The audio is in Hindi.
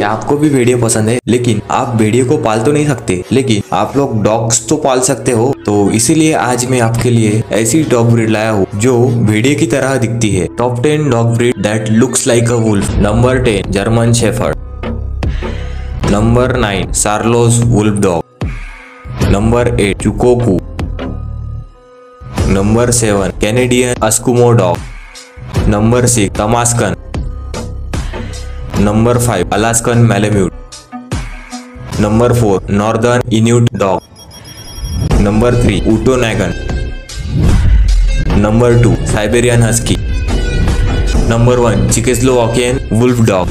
कि आपको भी भेड़िया पसंद है, लेकिन आप भेड़िए को पाल तो नहीं सकते, लेकिन आप लोग डॉग्स तो पाल सकते हो। तो इसीलिए आज मैं आपके लिए ऐसी डॉग ब्रीड लाया हूँ, जो भेड़िए की तरह दिखती है। Top ten dog breed that looks like a wolf number ten German shepherd number nine Saarloos wolf dog number eight Shikoku number seven Canadian Eskimo dog number six Tamaskan number five, Alaskan malamute. Number four, northern Inuit dog. Number three Utonagan number two, Siberian husky. Number one, Czechoslovakian wolf dog.